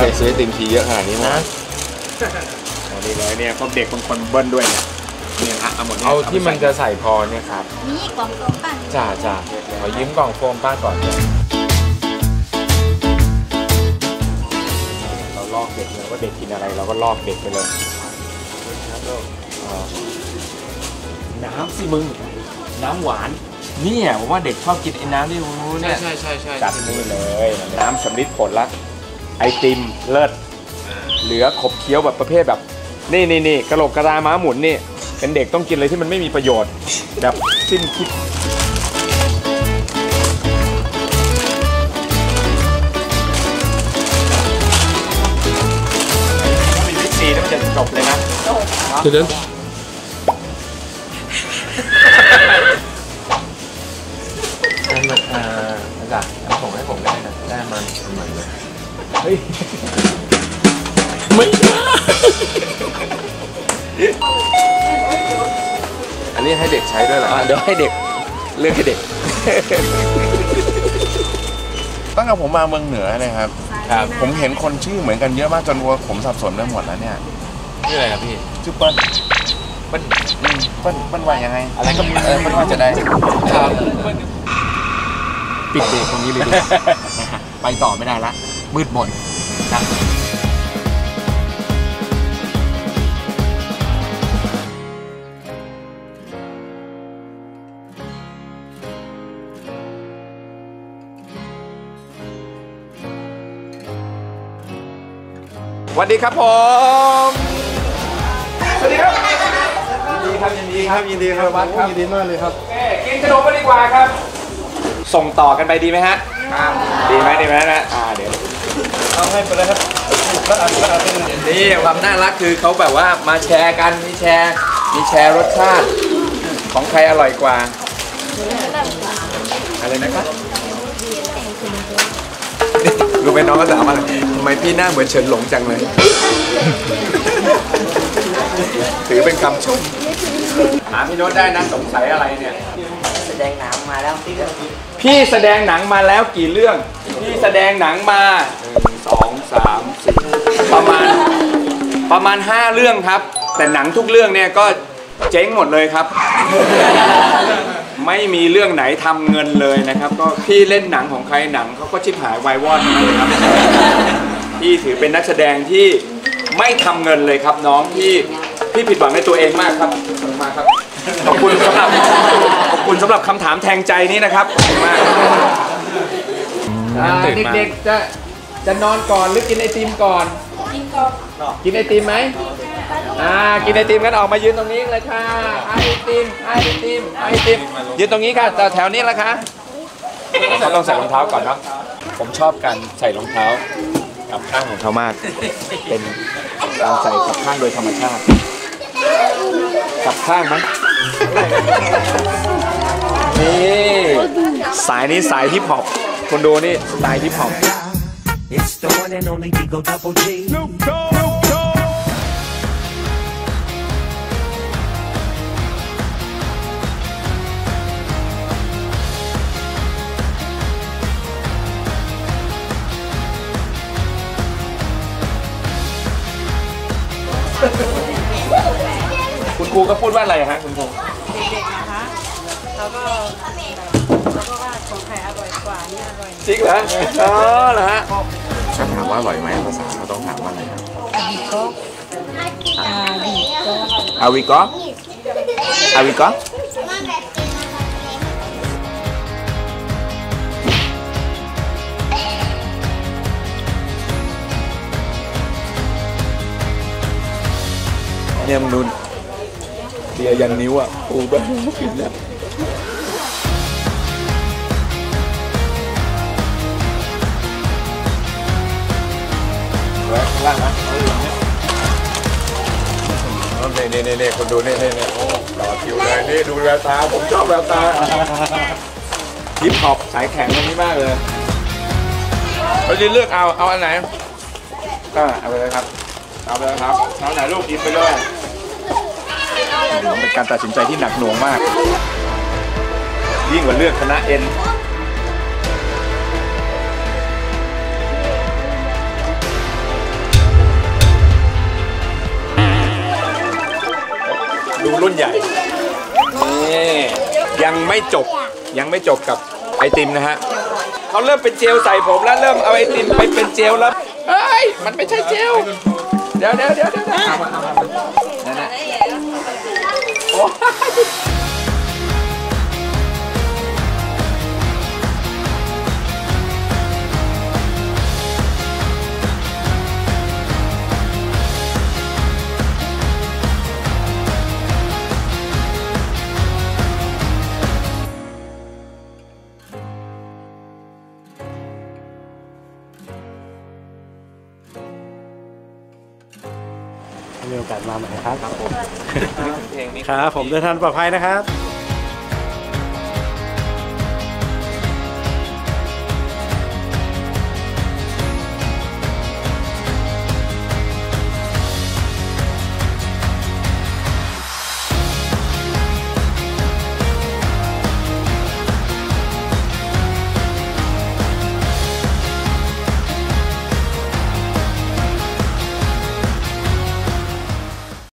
เคยซื้อไอติมทีเยอะขนาดนี้นะเอาดีเลยเนี่ยพวกเด็กบางคนเบิ้ลด้วยเนี่ยเนี่ยฮะเอาหมดเนี่ยเอาที่มันจะใส่พอเนี่ยครับนี่กล่องโตปั้นจ่าจ่าขอยืมกล่องโฟมป้าก่อนเลยเราลอกเด็กเลยว่าเด็กกินอะไรเราก็ลอกเด็กไปเลยอ่าน้ำสิมึง น้ำหวานเนี่ยผมว่าเด็กชอบกินไอ้น้ำที่รู้เนี่ยใช่ใช่ใช่จัดนี่เลย น้ำสำลิดผลละ ไอติมเลิศเหลือขบเคี้ยวแบบประเภทแบบ นี่นี่นี่กระโหลกกระลาม้าหมุนนี่ เป็นเด็กต้องกินอะไรที่มันไม่มีประโยชน์ แบบสิ้นคิดมีวิธีแล้วมันจะจบเลยนะ เดี๋ยว ไม่ได้ อันนี้ให้เด็กใช้ด้วยเหรอเดี๋ยวให้เด็ก เลือกให้เด็ก ตั้งแต่ผมมาเมืองเหนือเลยครับ ครับ ผมเห็นคนชื่อเหมือนกันเยอะมากจนวัวผมสับสนไปหมดแล้วเนี่ยนี่อะไรครับพี่ ชื่อเปิ้ลเปิ้ลอืมเปิ้ลเปิ้ลว่ายังไง อะไรก็เออเปิ้ลว่าจะได้ปิดเบรกตรงนี้เลยดีกว่า ไปต่อไม่ได้ละ มืดมนนะสวัสดีครับผม สวัสดีครับ ยินดีครับ ยินดีครับ ยินดีครับวัดครับยินดีมากเลยครับโอเคกินขนมกันดีกว่าครับ ส่งต่อกันไปดีไหมฮะครับดีไหมดีไหมนะ อ่า เดี๋ยว เอาให้ไปเลยครับแล้วอันแล้วอันเป็นนี่ความน่ารักคือเขาแบบว่ามาแชร์กันมีแชร์มีแชร์รสชาติของใครอร่อยกว่าอะไรนะครับรู้ไหมน้องก็ถามอะไรทำไมพี่หน้าเหมือนเฉินหลงจังเลย ถือเป็นคำชมถามพี่โน้ตได้นะสงสัยอะไรเนี่ย แสดงหนังมาแล้วที่เรื่อง พี่แสดงหนังมาแล้วกี่เรื่อง พี่แสดงหนังมาหนึ่งสองสามสี่ประมาณประมาณห้าเรื่องครับ แต่หนังทุกเรื่องเนี่ยก็เจ๊งหมดเลยครับ ไม่มีเรื่องไหนทำเงินเลยนะครับ ก็พี่เล่นหนังของใครหนังเขาก็ชิบหายวายวอดทั้งนั้นเลยครับพี่ถือเป็นนักแสดงที่ไม่ทำเงินเลยครับน้องพี่พี่ผิดหวังในตัวเองมากครับขอบคุณมากครับขอบคุณสำหรับ คุณสำหรับคำถามแทงใจนี้นะครับขอบคุณมากเด็กๆจะจะนอนก่อนหรือกินไอติมก่อน กินก่อนกินไอติมไหมอ่ากินไอติมกันออกมายืนตรงนี้เลยค่ะไอติมไอติมไอติมยืนตรงนี้ค่ะแถวนี้แหละค่ะเขาต้องใส่รองเท้าก่อนเนาะผมชอบการใส่รองเท้ากับข้างของเขามาก เป็นการใส่กับข้างโดยธรรมชาติ กับข้างไหม นี่สายนี้สายฮิปฮอปคุณดูนี่สไตล์ฮิปฮอป It's the one and only Digo Double G. คุณครูก็พูดว่าอะไรฮะคุณครูเด็กๆนะคะ แล้วก็แล้วก็ว่าของใครอร่อยกว่านี่อร่อยจริงเหรออ๋อเหรอฮะถ้าถามว่าอร่อยไหมภาษาเขาต้องถามว่าอะไรครับอาวิกออาวิกอเนี่ยมึงดูเดียยันนิ้วอะปู ไว้ข้างล่างนะนี่นี่นี่นี่คนดูนี่นี่นี่โอ้รอคิวเลยนี่ดูแววตา ผมชอบแววตาฮิปฮอปสายแข็งอันนี้มากเลยเราจะเลือกเอา เอาอันไหนก็เอาไปเลยครับ เอาไปเลยครับเอาไหนลูกหยิบไปเลยเป็นการตัดสินใจที่หนักหน่วงมาก ยิ่งกว่าเลือกคณะเอ็น ดูรุ่นใหญ่ นี่ยังไม่จบยังไม่จบกับไอติมนะฮะเขาเริ่มเป็นเจลใส่ผมแล้วเริ่มเอาไอติมไปเป็นเจลแล้ว เฮ้ย มันไม่ใช่เจล เดี๋ยวเดี๋ยวเดี๋ยวเดี๋ยว มีโอกาสมาใหม่ครับเพลงนี้ครับผมเดินทางปลอดภัยนะครับ